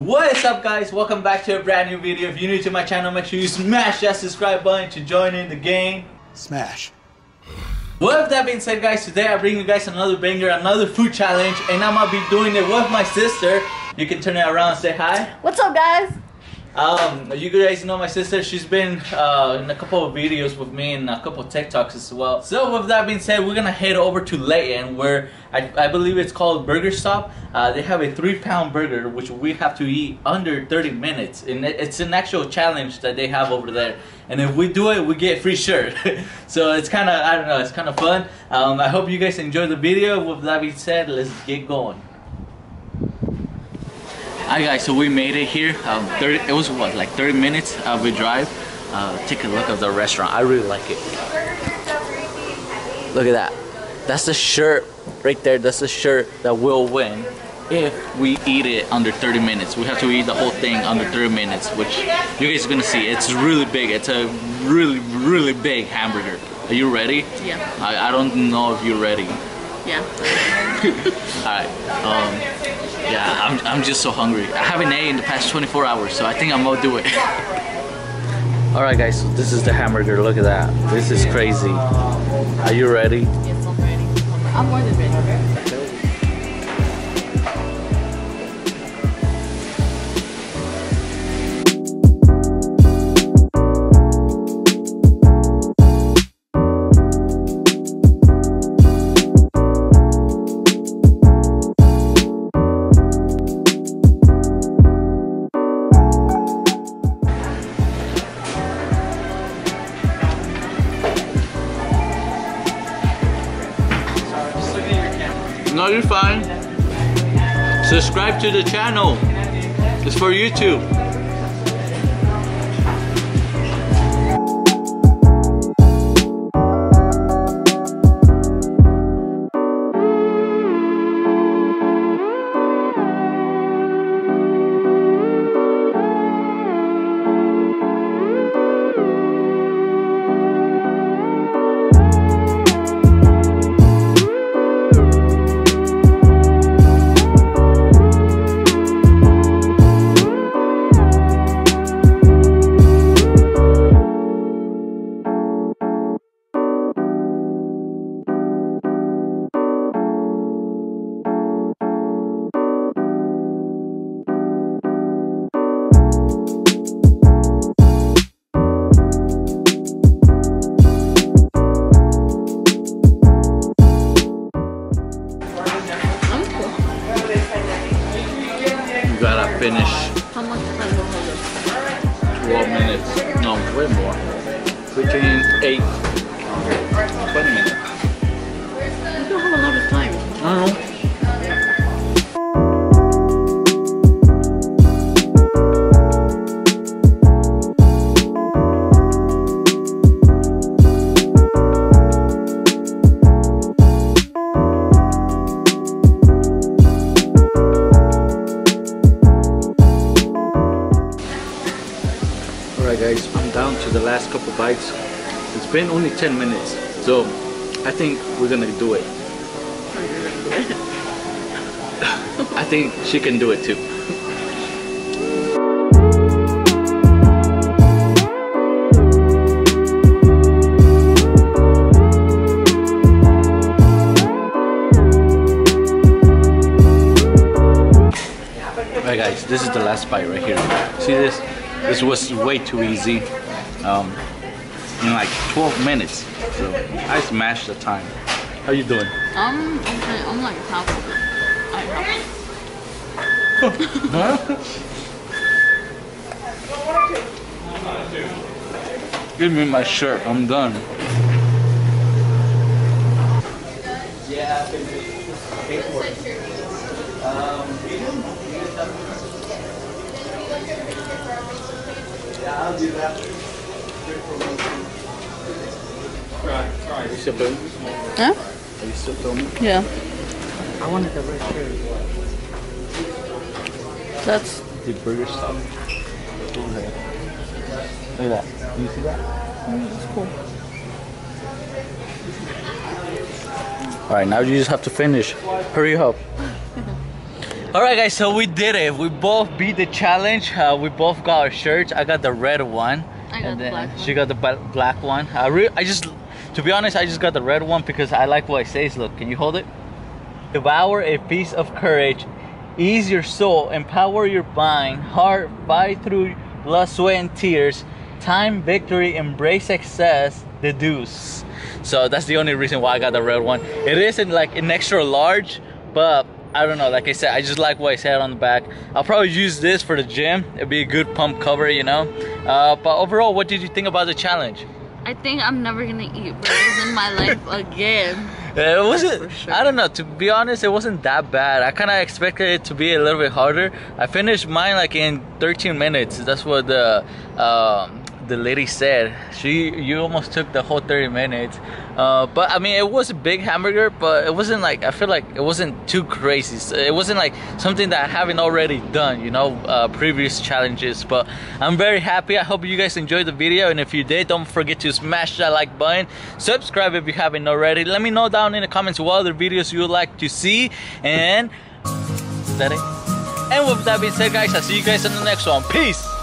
What is up guys? Welcome back to a brand new video. If you're new to my channel, make sure you smash that subscribe button to join in the game. Smash. Well, With that being said guys, today I bring you guys another banger, another food challenge, and I'm gonna be doing it with my sister. You can turn it around and say hi. What's up, guys? Um, you guys know my sister. She's been uh, in a couple of videos with me and a couple of TikToks as well. So with that being said, we're gonna head over to Layton, where I, I believe it's called Burger Stop. Uh, they have a three-pound burger, which we have to eat under 30 minutes, and it's an actual challenge that they have over there. And if we do it, we get free shirt. so it's kind of I don't know, it's kind of fun. Um, I hope you guys enjoy the video. With that being said, let's get going. Hi guys, so we made it here. Um, 30, it was what, like 30 minutes of a drive. Uh, take a look at the restaurant. I really like it. Look at that. That's the shirt right there. That's the shirt that will win if we eat it under 30 minutes. We have to eat the whole thing under 30 minutes, which you guys are gonna see. It's really big. It's a really, really big hamburger. Are you ready? Yeah. I, I don't know if you're ready. Yeah. Alright, um, yeah, I'm, I'm just so hungry. I haven't ate in the past 24 hours, so I think I'm gonna do it. Alright guys, so this is the hamburger, look at that. This is crazy. Are you ready? Yes, I'm ready. I'm more than ready. No, you're fine. Subscribe to the channel. It's for YouTube. How much time will hold 12 minutes. No, way more. Between 8 20 minutes. You don't have a lot of time. I don't know. Alright down to the last couple bites. It's been only 10 minutes, so I think we're gonna do it. I think she can do it too. Alright guys, this is the last bite right here. See this? This was way too easy. Um, in like 12 minutes. So I smashed the time. How you doing? I'm okay. I'm like half of it. I have. Give me my shirt. I'm done. Are you still filming? Huh? Are you still filming? Yeah. I wanted the red shirt. That's The burger stop. Look at that. Do you see that? Mm, that's cool. Alright, now you just have to finish. Hurry up. All right, guys. So we did it. We both beat the challenge. Uh, we both got our shirts. I got the red one. I got and the then black She got the black one. I re- I just, to be honest, I just got the red one because I like what it says. Look, can you hold it? Devour a piece of courage, ease your soul, empower your mind, heart, fight through blood, sweat, and tears. Time, victory, embrace success. The deuce. So that's the only reason why I got the red one. It isn't like an extra large, but I don't know. Like I said, I just like what I said on the back. I'll probably use this for the gym. It'd be a good pump cover, you know. Uh, but overall, what did you think about the challenge? I think I'm never gonna eat burgers in my life again. It wasn't. Sure. I don't know. To be honest, it wasn't that bad. I kind of expected it to be a little bit harder. I finished mine like in 13 minutes. That's what the um, the lady said. She you almost took the whole 30 minutes. Uh, but I mean, it was a big hamburger, but it wasn't like I feel like it wasn't too crazy. It wasn't like something that I haven't already done. You know, uh, previous challenges. But I'm very happy. I hope you guys enjoyed the video, and if you did, don't forget to smash that like button. Subscribe if you haven't already. Let me know down in the comments what other videos you would like to see, and that it. And with that being said, guys, I'll see you guys in the next one. Peace.